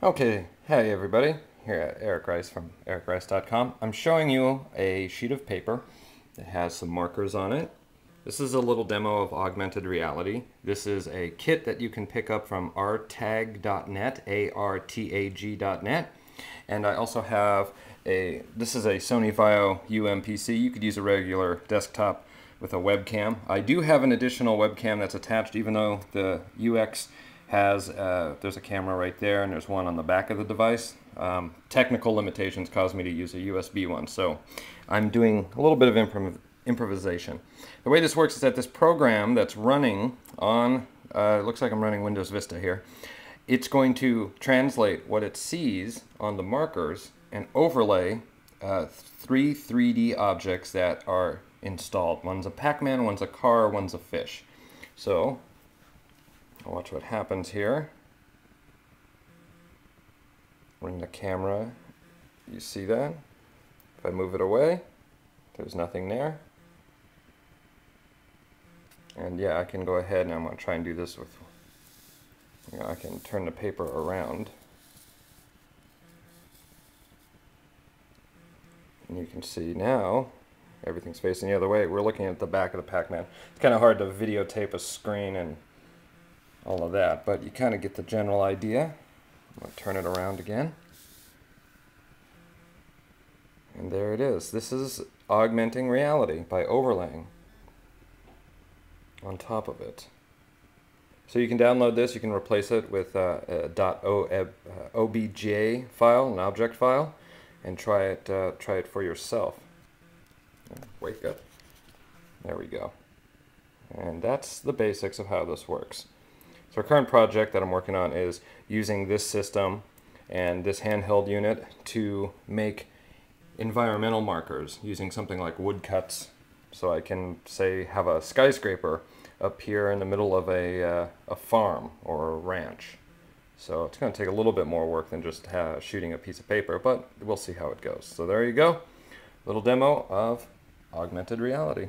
Okay, hey everybody, here at Eric Rice from ericrice.com. I'm showing you a sheet of paper that has some markers on it. This is a little demo of augmented reality. This is a kit that you can pick up from artag.net, A-R-T-A-G.net. And I also have a, this is a Sony Vaio UMPC. You could use a regular desktop with a webcam. I do have an additional webcam that's attached even though the UX has, uh, there's a camera right there and there's one on the back of the device. Um, technical limitations caused me to use a USB one, so I'm doing a little bit of improv improvisation. The way this works is that this program that's running on, uh, looks like I'm running Windows Vista here, it's going to translate what it sees on the markers and overlay uh, three 3D objects that are installed. One's a Pac-Man, one's a car, one's a fish. So Watch what happens here. When the camera, you see that? If I move it away, there's nothing there. And yeah, I can go ahead and I'm going to try and do this with, you know, I can turn the paper around. And you can see now, everything's facing the other way. We're looking at the back of the Pac-Man. It's kind of hard to videotape a screen and all of that, but you kind of get the general idea. I'm going to turn it around again. And there it is. This is augmenting reality by overlaying on top of it. So you can download this, you can replace it with uh, a .obj uh, file, an object file, and try it, uh, try it for yourself. Wake up. There we go. And that's the basics of how this works. So our current project that I'm working on is using this system and this handheld unit to make environmental markers using something like woodcuts. So I can say have a skyscraper up here in the middle of a, uh, a farm or a ranch. So it's going to take a little bit more work than just uh, shooting a piece of paper, but we'll see how it goes. So there you go, little demo of augmented reality.